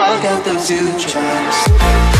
I'll get them to tracks.